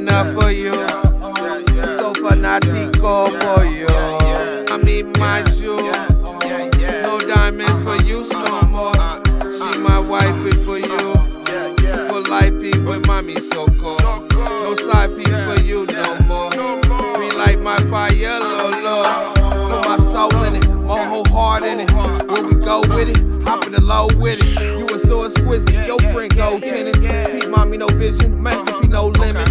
enough for you. Oh, so fanatical for you. I mean my jewel. Oh, no diamonds for uh-huh. no uh-huh. more. Uh-huh. My wife is for you. For life with mommy so cold. No side piece for you no more. My fire, Lolo. Put my soul in it, my whole heart in it. Where we go with it, hop in the low with it. You were so exquisite, your friend gold tinted. Peak mommy no vision, masterpiece no limit.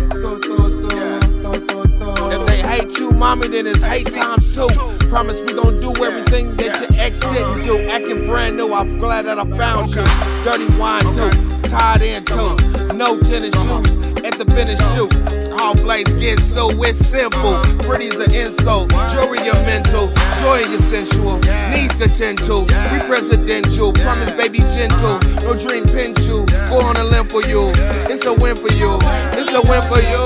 If they hate you, mommy, then it's hate time two. Promise we gon' do everything that your ex didn't do. Acting brand new, I'm glad that I found you. Dirty wine too, tied in too. No tennis shoes at the finish shoot. All blades get so it's simple. Pretty's an insult, jewelry your mental, joy your sensual. Needs to tend to. We presidential, promise baby gentle. No dream pinch you, go on a limb for you. It's a win for you, it's a win for you.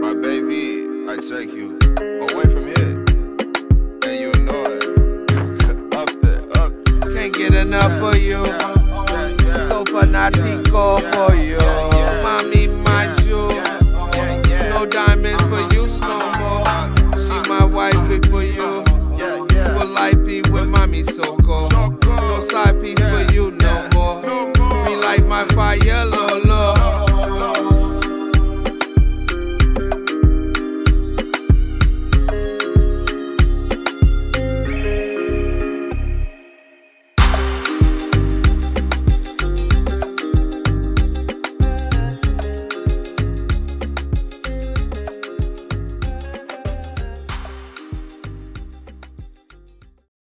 My baby, I take you away from here. And you know it. up there, up Can't get enough for you. So fanatico for you. Wi-Fi